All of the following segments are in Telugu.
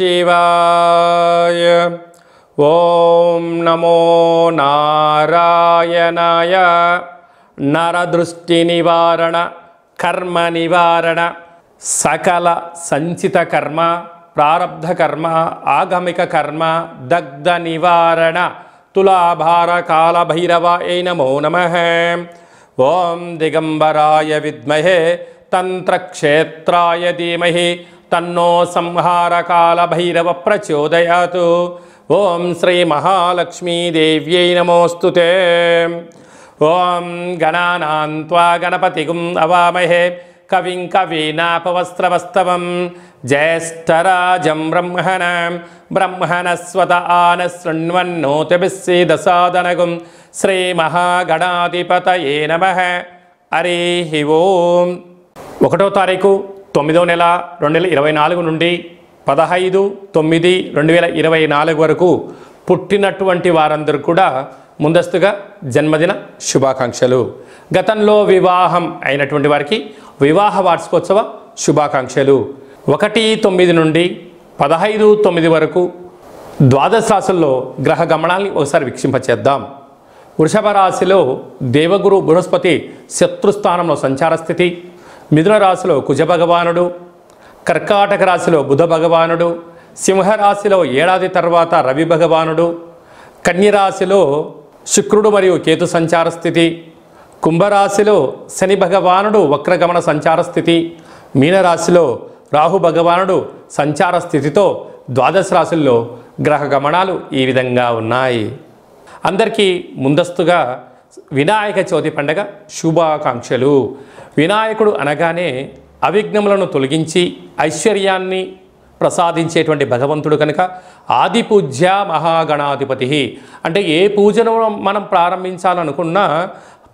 शिवाय। ॐ नमो नारायणाय। नरदृष्टिनिवारण कर्मनिवारण सकलसञ्चितकर्म प्रारब्धकर्म आगमिककर्म दग्धनिवारण तुलाभारकालभैरवायै नमो नमः। ॐ दिगम्बराय विद्महे तन्त्रक्षेत्राय धीमहि తన్నో సంహారకాల భైరవ ప్రచోదయాత్ ఓం శ్రీ మహాలక్ష్మీదేవ్యై నమోస్తుతే ఓం గణానాన్వా గణపతి అవామహే. కవిం కవీనాపవస్త్రవస్తవం. జ్యేష్టరాజం బ్రహ్మణ. బ్రహ్మణస్వత ఆన శృణ్వన్నోతిభిస్సేదసాదనగుం శ్రీమహాగణాధిపతయే నమ. హరి ఓం. ఒకటో తారీఖు తొమ్మిదో నెల రెండు వేల ఇరవై నాలుగు నుండి పదహైదు తొమ్మిది రెండు వేల ఇరవై నాలుగు వరకు పుట్టినటువంటి వారందరూ కూడా ముందస్తుగా జన్మదిన శుభాకాంక్షలు. గతంలో వివాహం అయినటువంటి వారికి వివాహ వార్షికోత్సవ శుభాకాంక్షలు. ఒకటి తొమ్మిది నుండి పదహైదు తొమ్మిది వరకు ద్వాదశ రాశుల్లో గ్రహ గమనాల్ని ఒకసారి వీక్షింపచేద్దాం. వృషభ రాశిలో దేవగురు బృహస్పతి శత్రుస్థానంలో సంచార స్థితి మిథున రాశిలో కుజ భగవానుడు కర్కాటక రాశిలో బుధ భగవానుడు సింహరాశిలో ఏడాది తర్వాత రవి భగవానుడు కన్యరాశిలో శుక్రుడు మరియు కేతు సంచార స్థితి కుంభరాశిలో శని భగవానుడు వక్రగమన సంచార స్థితి మీనరాశిలో రాహు భగవానుడు సంచార స్థితితో ద్వాదశ రాశుల్లో గ్రహ గమనాలు ఈ విధంగా ఉన్నాయి. అందరికీ ముందస్తుగా వినాయక చవితి పండగ శుభాకాంక్షలు. వినాయకుడు అనగానే అవిఘ్నములను తొలగించి ఐశ్వర్యాన్ని ప్రసాదించేటువంటి భగవంతుడు కనుక ఆది పూజ్య మహాగణాధిపతి. అంటే ఏ పూజను మనం ప్రారంభించాలనుకున్నా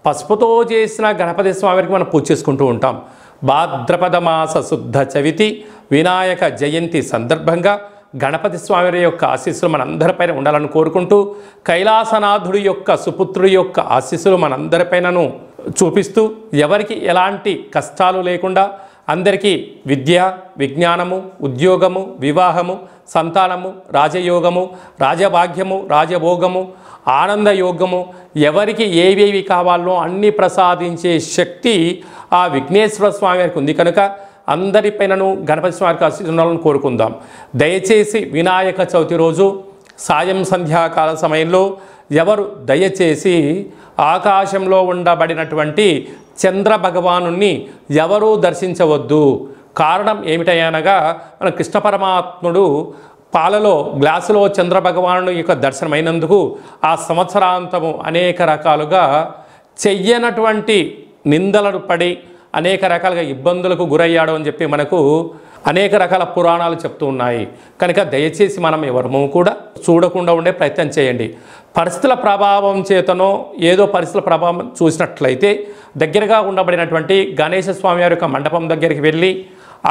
పసుపుతో చేసిన గణపతి స్వామికి మనం పూజ చేసుకుంటూ ఉంటాం. భాద్రపద మాస శుద్ధ చవితి వినాయక జయంతి సందర్భంగా గణపతి స్వామి యొక్క ఆశీస్సులు మనందరిపైన ఉండాలని కోరుకుంటూ కైలాసనాథుడి యొక్క సుపుత్రుడి యొక్క ఆశీస్సులు మనందరిపైనను చూపిస్తూ ఎవరికి ఎలాంటి కష్టాలు లేకుండా అందరికీ విద్య విజ్ఞానము ఉద్యోగము వివాహము సంతానము రాజయోగము రాజభాగ్యము రాజభోగము ఆనందయోగము ఎవరికి ఏవేవి కావాలో అన్ని ప్రసాదించే శక్తి ఆ విఘ్నేశ్వర స్వామి వారికి ఉంది. కనుక అందరిపైనను గణపతి స్వామికి ఆశీర్వాదాలను కోరుకుందాం. దయచేసి వినాయక చవితి రోజు సాయం సంధ్యాకాల సమయంలో ఎవరు దయచేసి ఆకాశంలో ఉండబడినటువంటి చంద్ర భగవాను ఎవరూ దర్శించవద్దు. కారణం ఏమిటనగా మన కృష్ణ పరమాత్ముడు పాలలో గ్లాసులో చంద్ర భగవాను యొక్క దర్శనమైనందుకు ఆ సంవత్సరాంతము అనేక రకాలుగా చెయ్యనటువంటి నిందలను పడి అనేక రకాలుగా ఇబ్బందులకు గురయ్యాడు అని చెప్పి మనకు అనేక రకాల పురాణాలు చెప్తూ ఉన్నాయి. కనుక దయచేసి మనం ఎవరము కూడా చూడకుండా ఉండే ప్రయత్నం చేయండి. పరిస్థితుల ప్రభావం చేతనో ఏదో పరిస్థితుల ప్రభావం చూసినట్లయితే దగ్గరగా ఉండబడినటువంటి గణేశ స్వామివారి యొక్క మండపం దగ్గరికి వెళ్ళి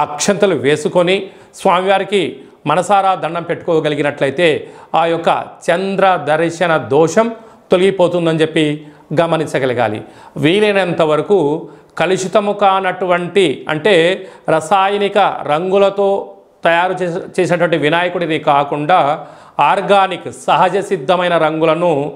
అక్షంతలు వేసుకొని స్వామివారికి మనసారా దండం పెట్టుకోగలిగినట్లయితే ఆ యొక్క చంద్ర దర్శన దోషం తొలగిపోతుందని చెప్పి గమనించగలగాలి. వీలైనంత వరకు కలుషితము కానటువంటి అంటే రసాయనిక రంగులతో తయారు చేసే చేసినటువంటి వినాయకుడిని కాకుండా ఆర్గానిక్ సహజ సిద్ధమైన రంగులను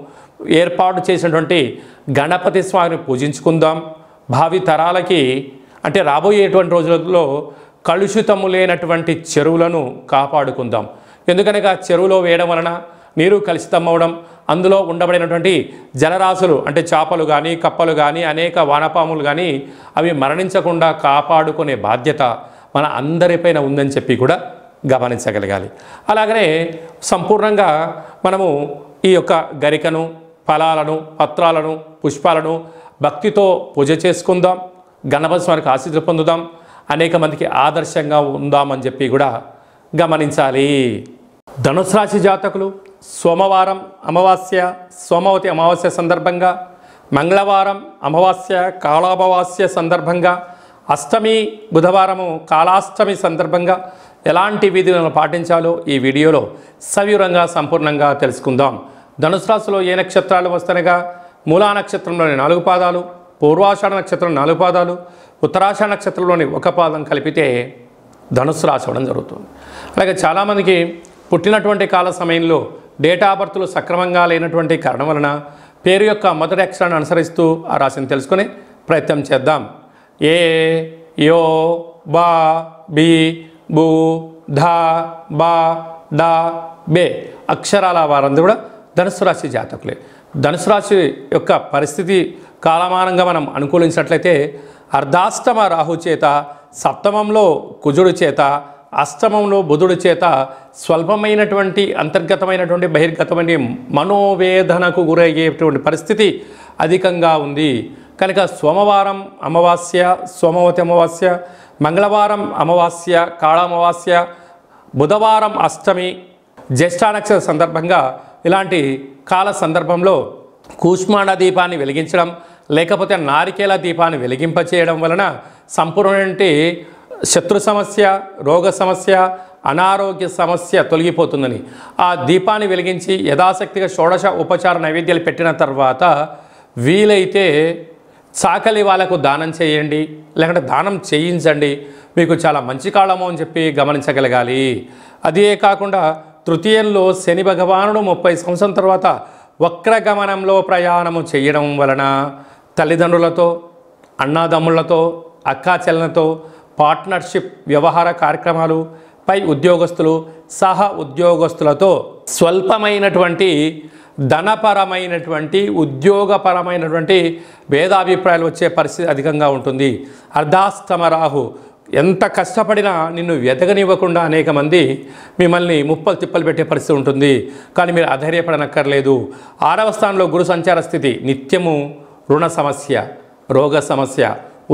ఏర్పాటు చేసినటువంటి గణపతి స్వామిని పూజించుకుందాం. భావి తరాలకి అంటే రాబోయేటువంటి రోజులలో కలుషితము లేనటువంటి చెరువులను కాపాడుకుందాం. ఎందుకనగా చెరువులో వేయడం వలన నీరు కలుషితం అవడం అందులో ఉండబడినటువంటి జలరాశులు అంటే చేపలు కానీ కప్పలు కానీ అనేక వానపాములు కానీ అవి మరణించకుండా కాపాడుకునే బాధ్యత మన అందరిపైన ఉందని చెప్పి కూడా గమనించగలగాలి. అలాగనే సంపూర్ణంగా మనము ఈ యొక్క గరికను ఫలాలను పత్రాలను పుష్పాలను భక్తితో పూజ చేసుకుందాం గణపతి స్వామికి ఆశీర్వ పొందుదాం అనేక మందికి ఆదర్శంగా ఉందామని చెప్పి కూడా గమనించాలి. ధనుసు రాశి జాతకులు సోమవారం అమావాస్య సోమవతి అమావాస్య సందర్భంగా మంగళవారం అమావాస్య కాళామావాస్య సందర్భంగా అష్టమి బుధవారము కాళాష్టమి సందర్భంగా ఎలాంటి విధులను పాటించాలో ఈ వీడియోలో సవివరంగా సంపూర్ణంగా తెలుసుకుందాం. ధనుసు రాశిలో ఏ నక్షత్రాలు వస్తనగా మూలా నక్షత్రంలోని నాలుగు పాదాలు పూర్వాషాఢ నక్షత్రం నాలుగు పాదాలు ఉత్తరాషాఢ నక్షత్రంలోని ఒక పాదం కలిపితే ధనుసు రాశి అవడం జరుగుతుంది. అలాగే చాలామందికి పుట్టినటువంటి కాల సమయంలో డేటా బర్త్లు సక్రమంగా లేనటువంటి కారణం వలన పేరు యొక్క మొదటి అక్షరాన్ని అనుసరిస్తూ ఆ రాశిని తెలుసుకుని ప్రయత్నం చేద్దాం. ఏ యో బా బి బు ధా బా డా బే అక్షరాల వారందరూ కూడా ధనుసు రాశి జాతకులే. ధనుసు రాశి యొక్క పరిస్థితి కాలమానంగా మనం అనుకూలించినట్లయితే అర్ధాష్టమ రాహు చేత సప్తమంలో కుజుడు చేత అష్టమంలో బుధుడి చేత స్వల్పమైనటువంటి అంతర్గతమైనటువంటి బహిర్గతమైన మనోవేదనకు గురయ్యేటువంటి పరిస్థితి అధికంగా ఉంది. కనుక సోమవారం అమావాస్య సోమవతి అమావాస్య మంగళవారం అమావాస్య కాళామావాస్య బుధవారం అష్టమి జ్యేష్ఠానక్షత్ర సందర్భంగా ఇలాంటి కాల సందర్భంలో కూష్మాండ దీపాన్ని వెలిగించడం లేకపోతే నారికేల దీపాన్ని వెలిగింపచేయడం వలన సంపూర్ణంటి శత్రు సమస్య రోగ సమస్య అనారోగ్య సమస్య తొలగిపోతుందని. ఆ దీపాన్ని వెలిగించి యథాశక్తిగా షోడశ ఉపచార నైవేద్యాలు పెట్టిన తర్వాత వీలైతే చాకలి వాళ్ళకు దానం చేయండి లేకుంటే దానం చేయించండి. మీకు చాలా మంచి కాలము అని చెప్పి గమనించగలగాలి. అదే కాకుండా తృతీయంలో శని భగవానుడు ముప్పై సంవత్సరం తర్వాత వక్రగమనంలో ప్రయాణము చేయడం వలన తల్లిదండ్రులతో అన్నాదమ్ములతో అక్కాచెల్లనతో పార్ట్నర్షిప్ వ్యవహార కార్యక్రమాలు పై ఉద్యోగస్తులు సహ ఉద్యోగస్తులతో స్వల్పమైనటువంటి ధనపరమైనటువంటి ఉద్యోగపరమైనటువంటి భేదాభిప్రాయాలు వచ్చే పరిస్థితి అధికంగా ఉంటుంది. అర్ధాస్తమ రాహు ఎంత కష్టపడినా నిన్ను వెతకనివ్వకుండా అనేక మంది మిమ్మల్ని ముప్పలు తిప్పలు పెట్టే పరిస్థితి ఉంటుంది. కానీ మీరు అధైర్యపడనక్కర్లేదు. ఆరవ స్థానంలో గురు సంచార స్థితి నిత్యము రుణ సమస్య రోగ సమస్య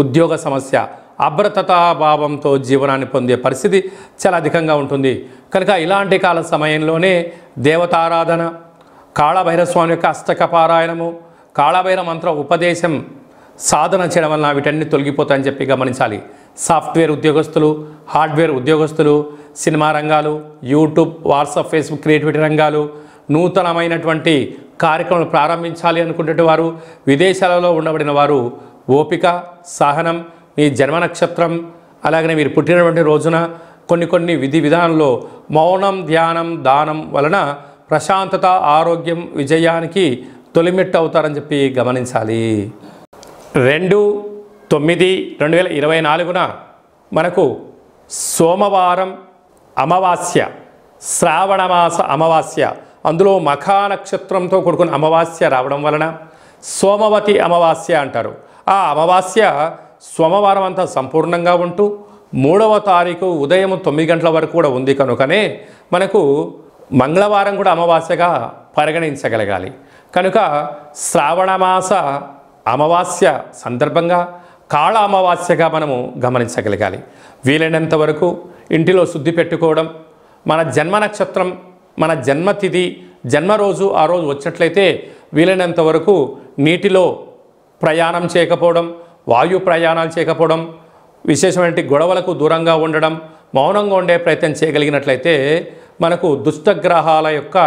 ఉద్యోగ సమస్య అభ్రతతాభావంతో జీవనాన్ని పొందే పరిస్థితి చాలా అధికంగా ఉంటుంది. కనుక ఇలాంటి కాల సమయంలోనే దేవతారాధన కాళభైరస్వామి యొక్క అష్టకపారాయణము కాళభైర మంత్ర ఉపదేశం సాధన చేయడం వలన వీటన్ని తొలగిపోతాయని చెప్పి గమనించాలి. సాఫ్ట్వేర్ ఉద్యోగస్తులు హార్డ్వేర్ ఉద్యోగస్తులు సినిమా రంగాలు యూట్యూబ్ వాట్సాప్ ఫేస్బుక్ క్రియేటివిటీ రంగాలు నూతనమైనటువంటి కార్యక్రమాలు ప్రారంభించాలి అనుకునే వారు విదేశాలలో ఉండబడిన వారు ఓపిక సహనం మీ జన్మ నక్షత్రం అలాగనే మీరు పుట్టినటువంటి రోజున కొన్ని కొన్ని విధి విధానంలో మౌనం ధ్యానం దానం వలన ప్రశాంతత ఆరోగ్యం విజయానికి తొలిమెట్టు అవుతారని చెప్పి గమనించాలి. రెండు తొమ్మిది రెండు వేల ఇరవై నాలుగున మనకు సోమవారం అమావాస్య శ్రావణమాస అమావాస్య. అందులో మఖా నక్షత్రంతో కూడుకున్న అమావాస్య రావడం వలన సోమవతి అమావాస్య అంటారు. ఆ అమావాస్య సోమవారం అంతా సంపూర్ణంగా ఉంటూ మూడవ తారీఖు ఉదయం తొమ్మిది గంటల వరకు కూడా ఉంది కనుకనే మనకు మంగళవారం కూడా అమావాస్యగా పరిగణించగలగాలి. కనుక శ్రావణమాస అమావాస్య సందర్భంగా కాళ అమావాస్యగా మనము గమనించగలగాలి. వీలైనంత వరకు ఇంటిలో శుద్ధి పెట్టుకోవడం మన జన్మ నక్షత్రం మన జన్మతిథి జన్మరోజు ఆ రోజు వచ్చినట్లయితే వీలైనంత వరకు నీటిలో ప్రయాణం చేయకపోవడం వాయు ప్రయాణాలు చేయకపోవడం విశేషమైన గొడవలకు దూరంగా ఉండడం మౌనంగా ఉండే ప్రయత్నం చేయగలిగినట్లయితే మనకు దుష్టగ్రహాల యొక్క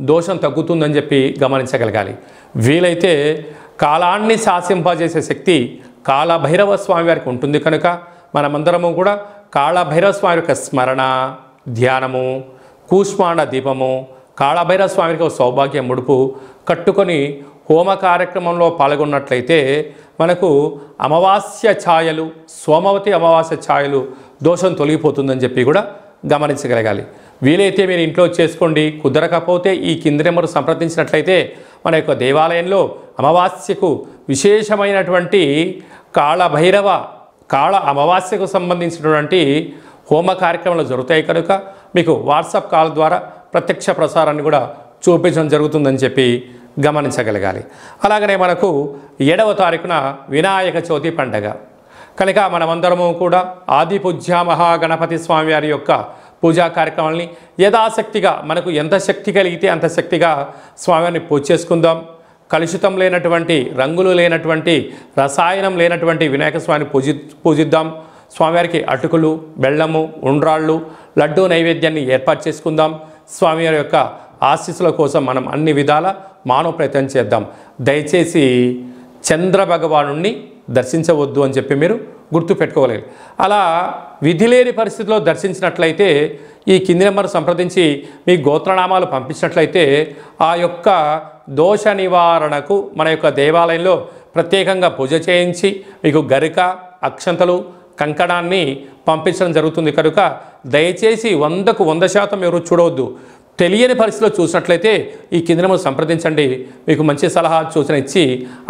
దోషం తగ్గుతుందని చెప్పి గమనించగలగాలి. వీలైతే కాలాన్ని శాసింపజేసే శక్తి కాళభైరవ స్వామి వారికి ఉంటుంది కనుక మనమందరము కూడా కాళభైరవ స్వామి యొక్క స్మరణ ధ్యానము కూష్మాండ దీపము కాళభైరవ స్వామికి ఒక సౌభాగ్యం ముడుపు కట్టుకొని హోమ కార్యక్రమంలో పాల్గొన్నట్లయితే మనకు అమావాస్య ఛాయలు సోమవతి అమావాస్య ఛాయలు దోషం తొలగిపోతుందని చెప్పి కూడా గమనించగలగాలి. వీలైతే మీరు ఇంట్లో చేసుకోండి. కుదరకపోతే ఈ కింది నెంబరు సంప్రదించినట్లయితే మన యొక్క దేవాలయంలో అమావాస్యకు విశేషమైనటువంటి కాళభైరవ కాళ అమావాస్యకు సంబంధించినటువంటి హోమ కార్యక్రమాలు జరుగుతాయి కనుక మీకు వాట్సాప్ కాల్ ద్వారా ప్రత్యక్ష ప్రసారాన్ని కూడా చూపించడం జరుగుతుందని చెప్పి గమనించగలగాలి. అలాగనే మనకు ఏడవ తారీఖున వినాయక చవితి పండగ. కనుక మనమందరము కూడా ఆది పూజ్య మహాగణపతి స్వామివారి యొక్క పూజా కార్యక్రమాలని యథాశక్తిగా మనకు ఎంత శక్తి కలిగితే అంత శక్తిగా స్వామివారిని పూజ చేసుకుందాం. కలుషితం లేనటువంటి రంగులు లేనటువంటి రసాయనం లేనటువంటి వినాయక స్వామిని పూజి పూజిద్దాం. స్వామివారికి అటుకులు బెల్లము ఉండ్రాళ్ళు లడ్డూ నైవేద్యాన్ని ఏర్పాటు చేసుకుందాం. స్వామివారి యొక్క ఆశీస్సుల కోసం మనం అన్ని విధాల మానవ ప్రయత్నం చేద్దాం. దయచేసి చంద్ర భగవాను దర్శించవద్దు అని చెప్పి మీరు గుర్తుపెట్టుకోగలిగారు. అలా విధి లేని పరిస్థితిలో దర్శించినట్లయితే ఈ కింది నెంబర్ సంప్రదించి మీ గోత్రనామాలు పంపించినట్లయితే ఆ యొక్క దోష నివారణకు మన యొక్క దేవాలయంలో ప్రత్యేకంగా పూజ చేయించి మీకు గరిక అక్షంతలు కంకణాన్ని పంపించడం జరుగుతుంది కనుక దయచేసి వందకు వంద శాతం ఎవరు చూడవద్దు. తెలియని పరిస్థితిలో చూసినట్లయితే ఈ కింద సంప్రదించండి. మీకు మంచి సలహా సూచన ఇచ్చి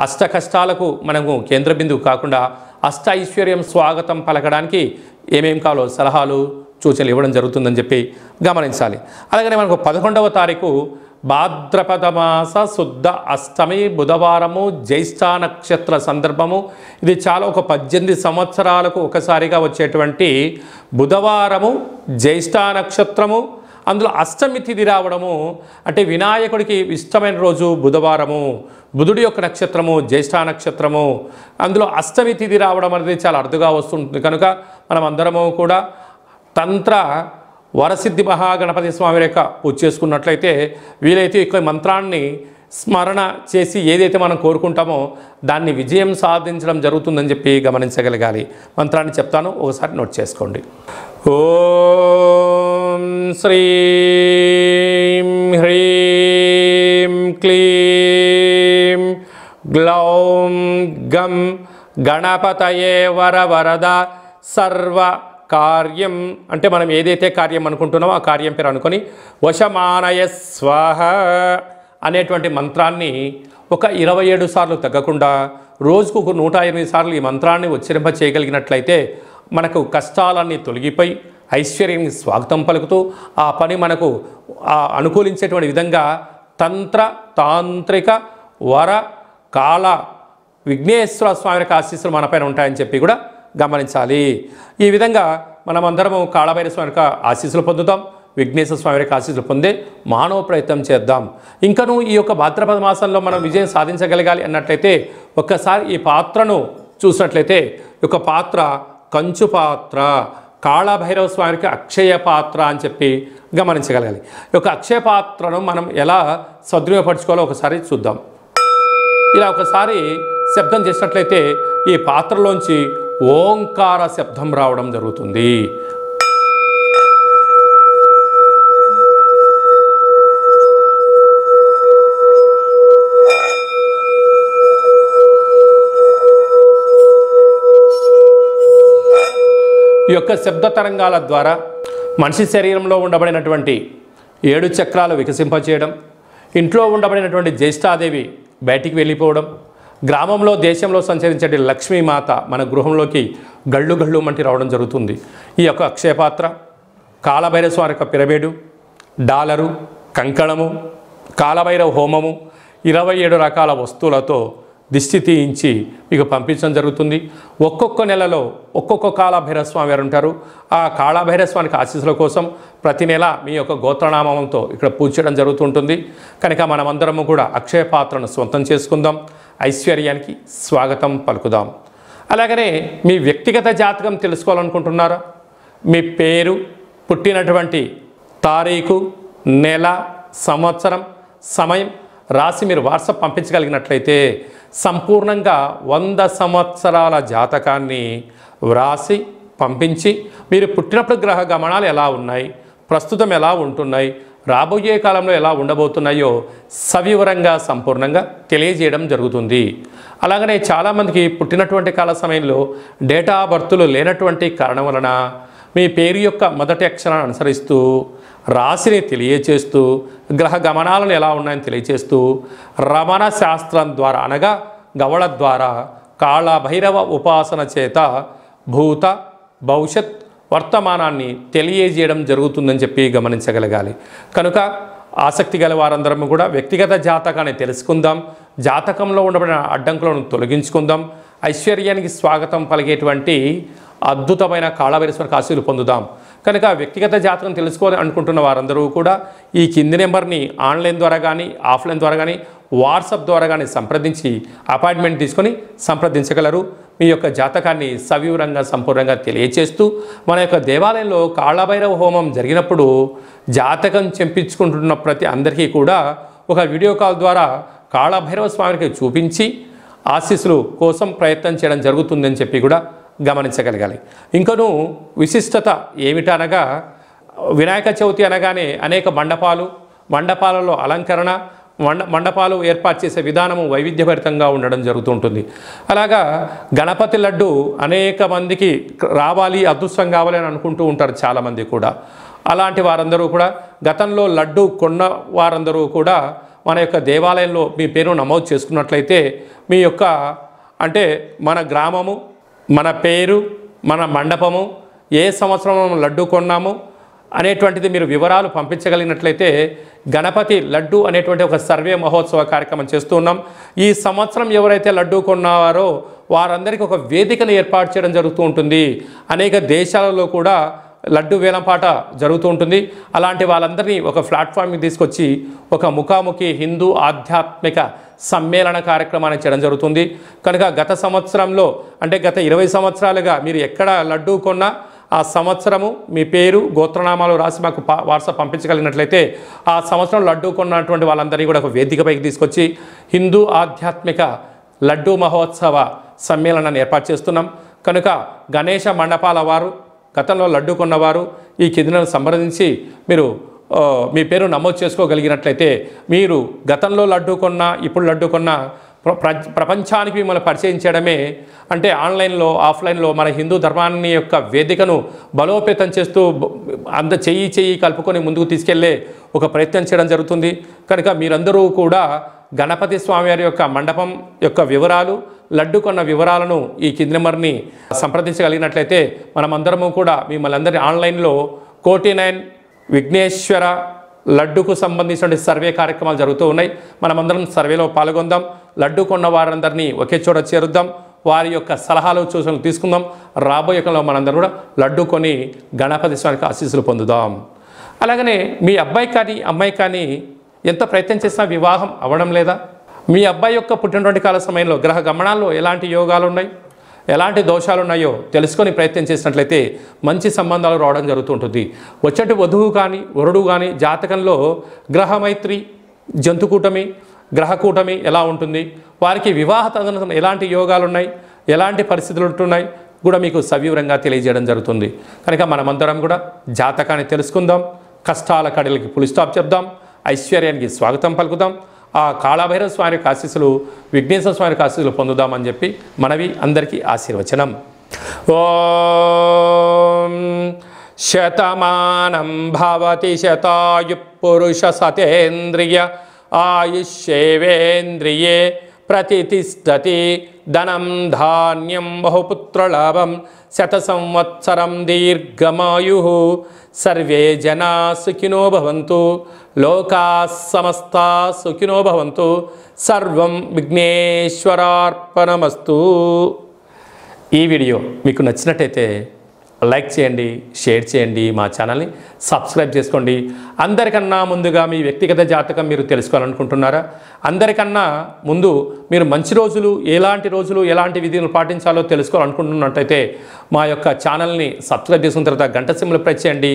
అష్ట కష్టాలకు మనము కేంద్ర బిందువు కాకుండా అష్ట ఐశ్వర్యం స్వాగతం పలకడానికి ఏమేం కావాలో సలహాలు సూచనలు ఇవ్వడం జరుగుతుందని చెప్పి గమనించాలి. అలాగనే మనకు పదకొండవ తారీఖు భాద్రపద మాస శుద్ధ అష్టమి బుధవారము జ్యేష్ఠ నక్షత్ర సందర్భము. ఇది చాలా ఒక పద్దెనిమిది సంవత్సరాలకు ఒకసారిగా వచ్చేటువంటి బుధవారము జ్యేష్ఠ నక్షత్రము అందులో అష్టమి తిథి రావడము అంటే వినాయకుడికి ఇష్టమైన రోజు బుధవారము బుధుడి యొక్క నక్షత్రము జ్యేష్ఠ నక్షత్రము. అందులో అష్టమి తిథి రావడం అనేది చాలా అరుదుగా వస్తుంటుంది. కనుక మనం అందరము కూడా తంత్ర వరసిద్ధి మహాగణపతి స్వామి యొక్క పూజ చేసుకున్నట్లయితే వీలైతే ఎక్కువ మంత్రాన్ని స్మరణ చేసి ఏదైతే మనం కోరుకుంటామో దాన్ని విజయం సాధించడం జరుగుతుందని చెప్పి గమనించగలగాలి. మంత్రాన్ని చెప్తాను ఒకసారి నోట్ చేసుకోండి. ఓం శ్రీం హ్రీం క్లీం గ్లౌం గం గణపతయే వర వరద సర్వ కార్యం. అంటే మనం ఏదైతే కార్యం అనుకుంటున్నామో ఆ కార్యం పేరు అనుకొని వశమానయ స్వాహ. అనేటువంటి మంత్రాన్ని ఒక ఇరవై ఏడు సార్లు తగ్గకుండా రోజుకు ఒక నూట ఎనిమిది సార్లు ఈ మంత్రాన్ని ఉచ్చరింప చేయగలిగినట్లయితే మనకు కష్టాలన్నీ తొలగిపోయి ఐశ్వర్యానికి స్వాగతం పలుకుతూ ఆ పని మనకు ఆ అనుకూలించేటువంటి విధంగా తంత్ర తాంత్రిక వర కాల విఘ్నేశ్వర స్వామి యొక్క ఆశీస్సులు మనపైన ఉంటాయని చెప్పి కూడా గమనించాలి. ఈ విధంగా మనమందరము కాళభైర స్వామి యొక్క ఆశీస్సులు పొందుతాం. విఘ్నేశ్వర స్వామి యొక్క ఆశీస్సులు పొందే మానవ ప్రయత్నం చేద్దాం. ఇంకను ఈ యొక్క భాద్రపద మాసంలో మనం విజయం సాధించగలగాలి అన్నట్లయితే ఒక్కసారి ఈ పాత్రను చూసినట్లయితే యొక్క పాత్ర కంచు పాత్ర కాళభైరవ స్వామికి అక్షయ పాత్ర అని చెప్పి గమనించగలగాలి. ఈ యొక్క అక్షయ పాత్రను మనం ఎలా సద్వినియోగపరచుకోవాలో ఒకసారి చూద్దాం. ఇలా ఒకసారి శబ్దం చేసినట్లయితే ఈ పాత్రలోంచి ఓంకార శబ్దం రావడం జరుగుతుంది. ఈ యొక్క శబ్ద తరంగాల ద్వారా మనిషి శరీరంలో ఉండబడినటువంటి ఏడు చక్రాలు వికసింపచేయడం ఇంట్లో ఉండబడినటువంటి జ్యేష్ఠాదేవి బయటికి వెళ్ళిపోవడం గ్రామంలో దేశంలో సంచరించే లక్ష్మీమాత మన గృహంలోకి గళ్ళు గళ్ళు మంటి రావడం జరుగుతుంది. ఈ యొక్క అక్షయపాత్ర కాలభైరవ స్వామి యొక్క పిరమిడు డాలరు కంకణము కాలభైరవ హోమము ఇరవై ఏడు రకాల వస్తువులతో దిష్టి తీయించి మీకు పంపించడం జరుగుతుంది. ఒక్కొక్క నెలలో ఒక్కొక్క కాళభైరవ స్వామి వారు ఉంటారు. ఆ కాళభైరవ స్వామికి ఆశీస్సుల కోసం ప్రతి నెల మీ యొక్క గోత్రనామంతో ఇక్కడ పూజ చేయడం జరుగుతుంటుంది. కనుక మనమందరము కూడా అక్షయ పాత్రను సొంతం చేసుకుందాం. ఐశ్వర్యానికి స్వాగతం పలుకుదాం. అలాగనే మీ వ్యక్తిగత జాతకం తెలుసుకోవాలనుకుంటున్నారా? మీ పేరు పుట్టినటువంటి తారీఖు నెల సంవత్సరం సమయం రాసి మీరు వాట్సాప్ పంపించగలిగినట్లయితే సంపూర్ణంగా వంద సంవత్సరాల జాతకాన్ని వ్రాసి పంపించి మీరు పుట్టినప్పుడు గ్రహ గమనాలు ఎలా ఉన్నాయి ప్రస్తుతం ఎలా ఉంటున్నాయి రాబోయే కాలంలో ఎలా ఉండబోతున్నాయో సవివరంగా సంపూర్ణంగా తెలియజేయడం జరుగుతుంది. అలాగనే చాలామందికి పుట్టినటువంటి కాల సమయంలో డేటా బర్తులు లేనటువంటి కారణం వలన మీ పేరు యొక్క మొదటి అక్షరాన్ని అనుసరిస్తూ రాశిని తెలియచేస్తూ గ్రహ గమనాలను ఎలా ఉన్నాయని తెలియచేస్తూ రమణ శాస్త్రం ద్వారా అనగా గవళ ద్వారా కాళభైరవ ఉపాసన చేత భూత భవిష్యత్ వర్తమానాన్ని తెలియజేయడం జరుగుతుందని చెప్పి గమనించగలగాలి. కనుక ఆసక్తి గల వారందరం కూడా వ్యక్తిగత జాతకాన్ని తెలుసుకుందాం జాతకంలో ఉండబడిన అడ్డంకులను తొలగించుకుందాం ఐశ్వర్యానికి స్వాగతం పలిగేటువంటి అద్భుతమైన కాళభైరస్వర ఆశీలు పొందుదాం. కనుక వ్యక్తిగత జాతకం తెలుసుకోవాలి అనుకుంటున్న వారందరూ కూడా ఈ కింది నెంబర్ని ఆన్లైన్ ద్వారా కానీ ఆఫ్లైన్ ద్వారా కానీ వాట్సాప్ ద్వారా కానీ సంప్రదించి అపాయింట్మెంట్ తీసుకొని సంప్రదించగలరు. మీ యొక్క జాతకాన్ని సవివరంగా సంపూర్ణంగా తెలియచేస్తూ మన యొక్క దేవాలయంలో కాళభైరవ హోమం జరిగినప్పుడు జాతకం చెంపించుకుంటున్న ప్రతి అందరికీ కూడా ఒక వీడియో కాల్ ద్వారా కాళభైరవ స్వామికి చూపించి ఆశీస్సులు కోసం ప్రయత్నం చేయడం జరుగుతుందని చెప్పి కూడా గమనించగలగాలి. ఇంకను విశిష్టత ఏమిటనగా వినాయక చవితి అనగానే అనేక మండపాలు మండపాలలో అలంకరణ మండ మండపాలు ఏర్పాటు చేసే విధానము వైవిధ్యభరితంగా ఉండడం జరుగుతుంటుంది. అలాగా గణపతి లడ్డు అనేక మందికి రావాలి అదృష్టం కావాలి అని అనుకుంటూ ఉంటారు చాలామంది కూడా. అలాంటి వారందరూ కూడా గతంలో లడ్డు కొన్న వారందరూ కూడా మన యొక్క దేవాలయంలో మీ పేరు నమోదు చేసుకున్నట్లయితే మీ యొక్క అంటే మన గ్రామము మన పేరు మన మండపము ఏ సంవత్సరం మనం లడ్డు కొన్నాము అనేటువంటిది మీరు వివరాలు పంపించగలిగినట్లయితే గణపతి లడ్డు అనేటువంటి ఒక సర్వే మహోత్సవ కార్యక్రమం చేస్తూ ఉన్నాం. ఈ సంవత్సరం ఎవరైతే లడ్డు కొన్నారో వారందరికీ ఒక వేదికను ఏర్పాటు చేయడం జరుగుతూ ఉంటుంది. అనేక దేశాలలో కూడా లడ్డు వేలంపాట జరుగుతూ ఉంటుంది. అలాంటి వాళ్ళందరినీ ఒక ప్లాట్ఫామ్కి తీసుకొచ్చి ఒక ముఖాముఖి హిందూ ఆధ్యాత్మిక సమ్మేళన కార్యక్రమాన్ని చేయడం జరుగుతుంది. కనుక గత సంవత్సరంలో అంటే గత ఇరవై సంవత్సరాలుగా మీరు ఎక్కడ లడ్డు కొన్నా ఆ సంవత్సరము మీ పేరు గోత్రనామాలు రాసి మాకు పా వాట్సాప్ పంపించగలిగినట్లయితే ఆ సంవత్సరం లడ్డు కొన్నటువంటి వాళ్ళందరినీ కూడా ఒక వేదికపైకి తీసుకొచ్చి హిందూ ఆధ్యాత్మిక లడ్డు మహోత్సవ సమ్మేళనాన్ని ఏర్పాటు చేస్తున్నాం. కనుక గణేష మండపాల వారు గతంలో లడ్డు కొన్నవారు ఈ కిందను సంప్రదించి మీరు మీ పేరు నమోదు చేసుకోగలిగినట్లయితే మీరు గతంలో లడ్డు కొన్న ఇప్పుడు లడ్డు కొన్న ప్ర- ప్ర- ప్రపంచానికి మిమ్మల్ని పరిచయం చేయడమే అంటే ఆన్లైన్లో ఆఫ్లైన్లో మన హిందూ ధర్మాన్ని యొక్క వేదికను బలోపేతం చేస్తూ అంత అంద చెయ్యి చెయ్యి కలుపుకొని ముందుకు తీసుకెళ్ళే ఒక ప్రయత్నం చేయడం జరుగుతుంది. కనుక మీరందరూ కూడా గణపతి స్వామివారి యొక్క మండపం యొక్క వివరాలు లడ్డు కొన్న వివరాలను ఈ కింది నెంబర్ని సంప్రదించగలిగినట్లయితే మనమందరము కూడా మిమ్మల్ని అందరి ఆన్లైన్లో కోటి నైన్ విఘ్నేశ్వర లడ్డుకు సంబంధించిన సర్వే కార్యక్రమాలు జరుగుతూ ఉన్నాయి. మనమందరం సర్వేలో పాల్గొందాం. లడ్డు కొన్న వారందరినీ ఒకే చోట చేరుద్దాం. వారి యొక్క సలహాలు సూచనలు తీసుకుందాం. రాబోయే కాలంలో మనందరం కూడా లడ్డు కొని గణపతి స్వామికి ఆశీస్సులు పొందుదాం. అలాగనే మీ అబ్బాయి కానీ అమ్మాయి కానీ ఎంత ప్రయత్నం చేసినా వివాహం అవ్వడం లేదా? మీ అబ్బాయి యొక్క పుట్టినటువంటి కాల సమయంలో గ్రహ గమనాల్లో ఎలాంటి యోగాలు ఉన్నాయి? ఎలాంటి దోషాలు ఉన్నాయో తెలుసుకొని ప్రయత్నం చేసినట్లయితే మంచి సంబంధాలు రావడం జరుగుతుంటుంది వచ్చేటి వధువు కానీ వరుడు కానీ జాతకంలో గ్రహమైత్రి జంతుకూటమి గ్రహకూటమి ఎలా ఉంటుంది? వారికి వివాహ తదనంతరం ఎలాంటి యోగాలు ఉన్నాయి? ఎలాంటి పరిస్థితులు ఉంటున్నాయి? కూడా మీకు సవివరంగా తెలియజేయడం జరుగుతుంది. కనుక మనమందరం కూడా జాతకాన్ని తెలుసుకుందాం. కష్టాల కడలికి పులిస్టాప్ చెప్దాం. ఐశ్వర్యానికి స్వాగతం పలుకుదాం. ఆ కాళభైరవ స్వామి యొక్క ఆశీస్సులు విఘ్నేశ్వర స్వామి యొక్క ఆశీస్సులు పొందుదామని చెప్పి మనవి అందరికీ ఆశీర్వచనం. ఓం శతమానం భవతి శతాయు పురుష సతేంద్రియ ఆయుష్యేవేంద్రియే ప్రతిష్టతి ధనం ధాన్యం బహుపుత్రలాభం శత సంవత్సరం దీర్ఘమాయు. సర్వే జనా సుఖినో భవంతు. లోకా సమస్త సుఖినో భవంతు. సర్వం విఘ్నేశ్వరార్పణమస్తు. ఈ వీడియో మీకు నచ్చినట్టయితే లైక్ చేయండి షేర్ చేయండి మా ఛానల్ని సబ్స్క్రైబ్ చేసుకోండి. అందరికన్నా ముందుగా మీ వ్యక్తిగత జాతకం మీరు తెలుసుకోవాలనుకుంటున్నారా? అందరికన్నా ముందు మీరు మంచి రోజులు ఎలాంటి రోజులు ఎలాంటి విధులు పాటించాలో తెలుసుకోవాలనుకుంటున్నట్టయితే మా యొక్క ఛానల్ని సబ్స్క్రైబ్ చేసుకున్న తర్వాత గంట సిమ్లు ప్రెస్ చేయండి.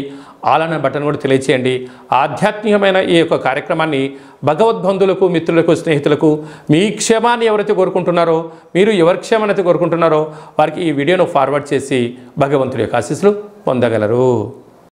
ఆల్ బటన్ కూడా తెలియచేయండి. ఆధ్యాత్మికమైన ఈ యొక్క కార్యక్రమాన్ని భగవద్బంధులకు మిత్రులకు స్నేహితులకు మీ క్షేమాన్ని ఎవరైతే కోరుకుంటున్నారో మీరు ఎవరి క్షేమాన్ని అయితే కోరుకుంటున్నారో వారికి ఈ వీడియోను ఫార్వర్డ్ చేసి భగవంతుడి యొక్క ఆశీస్సులు పొందగలరు.